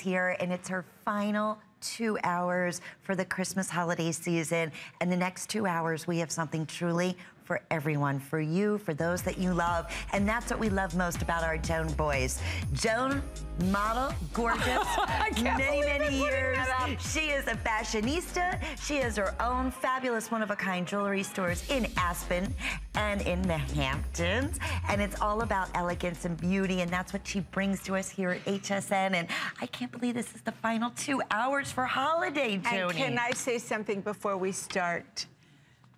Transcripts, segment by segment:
It's here and it's her final two hours for the Christmas holiday season. And the next two hours, we have something truly for everyone, for you, for those that you love. And that's what we love most about our Joan Boyce. Joan, model, gorgeous, many, many years. She is a fashionista. She has her own fabulous one-of-a-kind jewelry stores in Aspen and in the Hamptons. And it's all about elegance and beauty. And that's what she brings to us here at HSN. And I can't believe this is the final two hours for holiday, Joni. And can I say something before we start?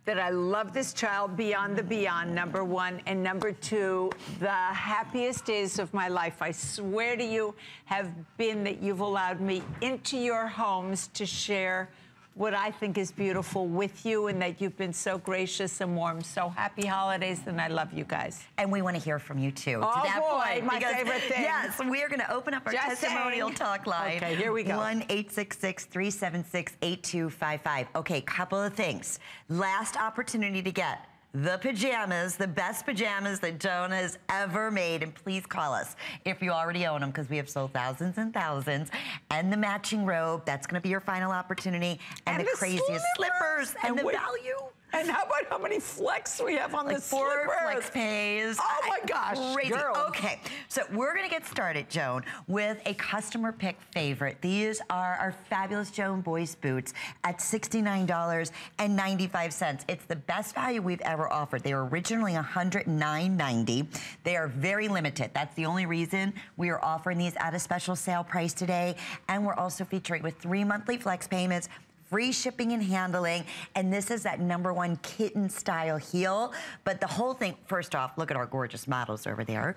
That I love this child beyond the beyond, number one. And number two, the happiest days of my life, I swear to you, have been that you've allowed me into your homes to share what I think is beautiful with you and that you've been so gracious and warm. So happy holidays and I love you guys. And we want to hear from you too. Oh to that boy, point, my because, favorite thing. Yes, we are going to open up our Just testimonial saying. talk line. Okay, here we go. 1-866-376-8255. Okay, couple of things. Last opportunity to get the pajamas, the best pajamas that Joan has ever made. And please call us if you already own them because we have sold thousands and thousands. And the matching robe, that's going to be your final opportunity. And, And the, the craziest slippers. slippers, and, And the wait- value. And how about how many flex we have on Like the four flex pays. Oh my gosh, Crazy. girl. Okay, so we're gonna get started, Joan, with a customer pick favorite. These are our fabulous Joan Boyce boots at $69.95. It's the best value we've ever offered. They were originally $109.90. They are very limited. That's the only reason we are offering these at a special sale price today. And we're also featuring with three monthly flex payments, free shipping and handling, and this is that number one kitten style heel. But the whole thing, first off, look at our gorgeous models over there.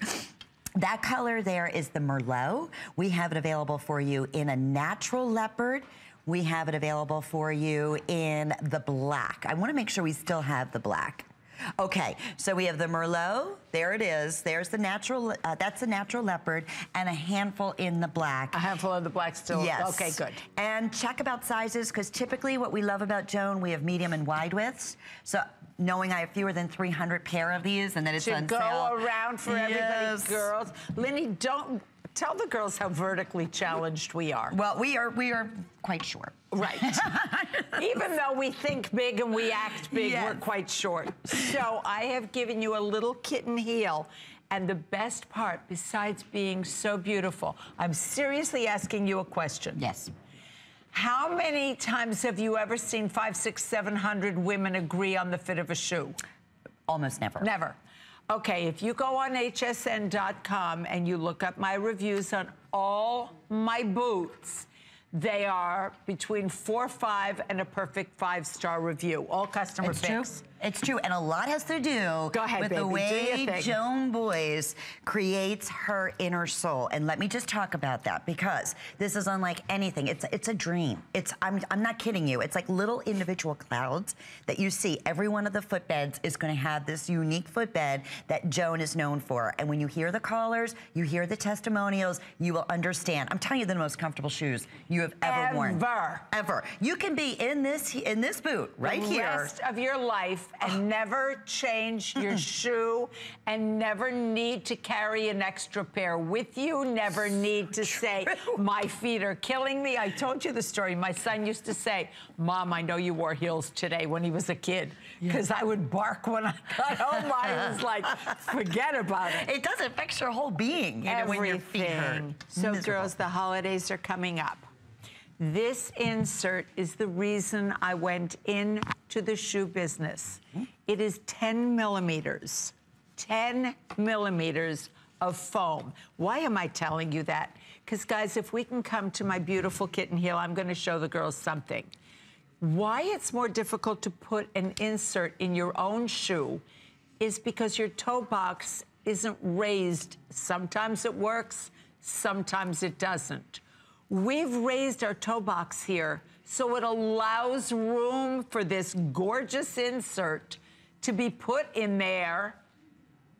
That color there is the Merlot. We have it available for you in a natural leopard. We have it available for you in the black. I wanna make sure we still have the black. Okay, so we have the Merlot, there it is. There's the natural, uh, that's the natural leopard, and a handful in the black. A handful of the black still. Yes. Okay, good. And check about sizes, because typically what we love about Joan, we have medium and wide widths. So knowing I have fewer than 300 pair of these and that it's to on go sale. around for Yes. everybody, girls. Lenny, don't tell the girls how vertically challenged we are. Well, we are, we are quite short. Right. Even though we think big and we act big, Yes. we're quite short. So I have given you a little kitten heel. And the best part, besides being so beautiful, I'm seriously asking you a question. Yes. How many times have you ever seen five, six, seven hundred women agree on the fit of a shoe? Almost never. Never. Okay, if you go on hsn.com and you look up my reviews on all my boots, they are between four, five, and a perfect five-star review. All customer It's true. It's true, and a lot has to do ahead, with baby. the way. Joan Boyce creates her inner soul. And let me just talk about that because this is unlike anything. It's it's a dream. It's I'm I'm not kidding you. It's like little individual clouds that you see. Every one of the footbeds is going to have this unique footbed that Joan is known for. And when you hear the callers, you hear the testimonials, you will understand. I'm telling you, the most comfortable shoes you have ever, worn. Ever. Ever. You can be in this in this boot right the here. rest of your life and oh. never change your shoe and never need to carry an extra pair with you, never need to say, my feet are killing me. I told you the story. My son used to say, Mom, I know you wore heels today when he was a kid because I would bark when I got home. I was like, forget about it. It does affect your whole being, you know, when your feet hurt. Everything. So, Miserable. girls, the holidays are coming up. This insert is the reason I went into the shoe business. It is 10 millimeters, 10 millimeters of foam. Why am I telling you that? Because, guys, if we can come to my beautiful kitten heel, I'm going to show the girls something. Why it's more difficult to put an insert in your own shoe is because your toe box isn't raised. Sometimes it works, sometimes it doesn't. We've raised our toe box here so it allows room for this gorgeous insert to be put in there.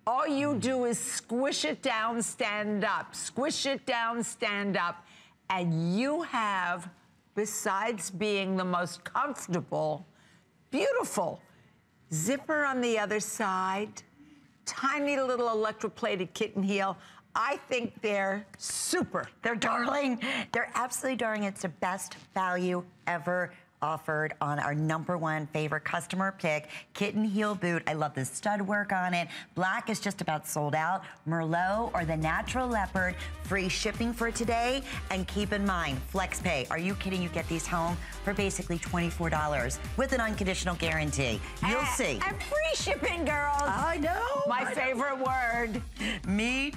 All you do is squish it down, stand up, squish it down, stand up, and you have, besides being the most comfortable, beautiful zipper on the other side, tiny little electroplated kitten heel. I think they're super. They're darling. They're absolutely darling. It's the best value ever offered on our number one favorite customer pick, kitten heel boot. I love the stud work on it. Black is just about sold out. Merlot or the natural leopard, free shipping for today. And keep in mind, flex pay. Are you kidding? You get these home for basically $24 with an unconditional guarantee. You'll And- see. And free shipping, girls. I know. My I know. favorite word. Me